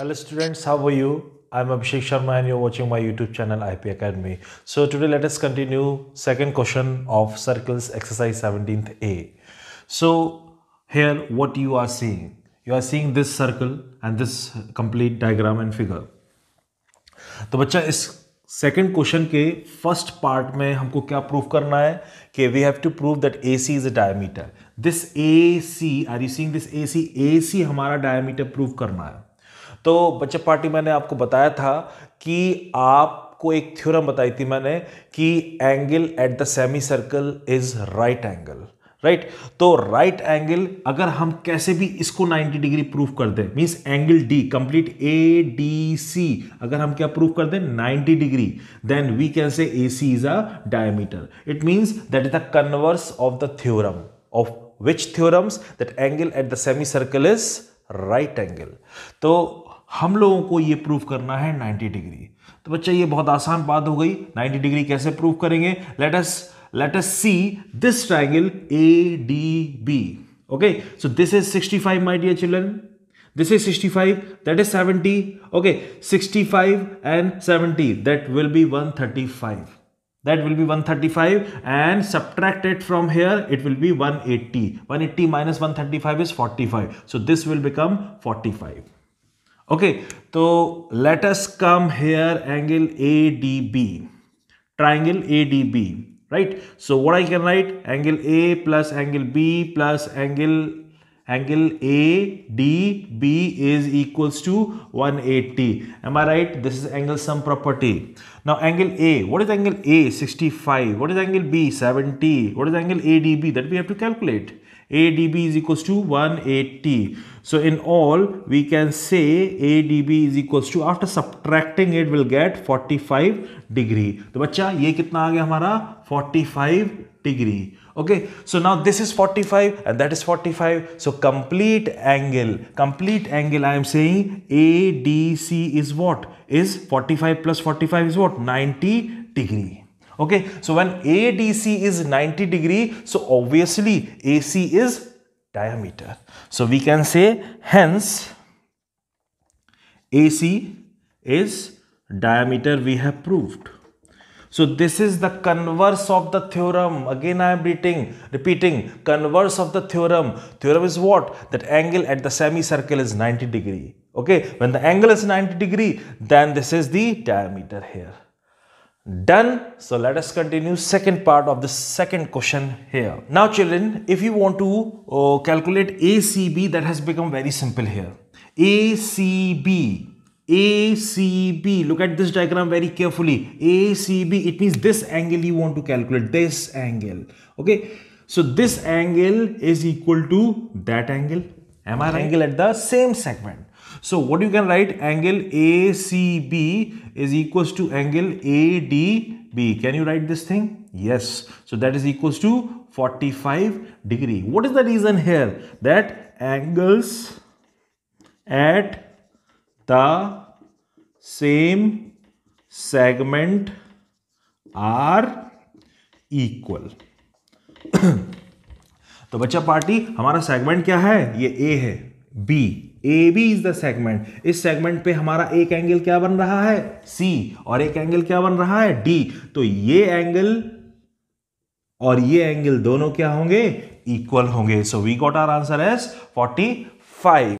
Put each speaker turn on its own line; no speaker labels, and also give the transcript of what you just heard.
Hello students, how are you? I'm Abhishek Sharma and you're watching my YouTube channel IP Academy. So today let us continue second question of circles exercise 17th A. So here what you are seeing, you are seeing this circle and this complete diagram and figure. तो बच्चा इस second question के first part में हमको क्या prove करना है कि we have to prove that A C is a diameter this A C are you seeing this A C A C हमारा डायमीटर प्रूव करना है तो बच्चे पार्टी मैंने आपको बताया था कि आपको एक थ्योरम बताई थी मैंने कि angle at the semi circle is right angle right तो राइट right एंगल अगर हम कैसे भी इसको 90 डिग्री प्रूफ कर दें means angle D complete A D C अगर हम क्या प्रूफ कर दें 90 degree then we can say A C is a diameter it means that is the converse of the theorem of which theorems that angle at the semi circle is right angle तो हम लोगों को ये proof करना है 90 degree तो बच्चा, ये बहुत आसान बात हो गई। 90 डिग्री कैसे प्रूफ करेंगे? Let us let us see this triangle A D B okay so this is 65 five my dear children this is 65 five that is 70 okay 65 five and 70 that will be 135 That will be 135 and subtracted from here, it will be 180. 180 minus 135 is 45. So, this will become Okay, so let us come here angle ADB. Triangle ADB right so what i can write angle a plus angle b plus angle angle ADB is equals to 180 am i right this is angle sum property now angle a what is angle a 65 what is angle b 70 what is angle adb that we have to calculate ADB is equals to 180. So in all, we can say ADB is equals to after subtracting it will get 45 degree. तो बच्चा ये कितना आ गया हमारा 45 degree. Okay, so now this is 45 and that is 45. So complete angle, complete angle I am saying ADC is what? Is 45 plus 45 is what? 90 degree okay so when adc is 90 degree so obviously ac is diameter so we can say hence ac is diameter we have proved so this is the converse of the theorem. Again i am repeating repeating. Converse of the theorem. Theorem is what? That angle at the semicircle is 90 degree. Okay? When the angle is 90 degree then this is the diameter here. Done. So let us continue second part of the second question here. Now children, if you want to uh, calculate ACB, that has become very simple here. ACB, ACB, look at this diagram very carefully. ACB, it means this angle you want to calculate, this angle. Okay. So this angle is equal to that angle. Am I right? Angle at the same segment. So what you can write angle ACB is equals to angle ADB. Can you write this thing? Yes. So that is equals to 45 degree. What is the reason here? That angles at the same segment are equal. तो बच्चा party, हमारा segment क्या है? ये A है। B A B is the segment इस segment पे हमारा एक एंगल क्या बन रहा है? सी और एक एंगल क्या बन रहा है? डी तो ये एंगल और ये एंगल दोनों क्या होंगे? इक्वल होंगे। So we got our answer as 45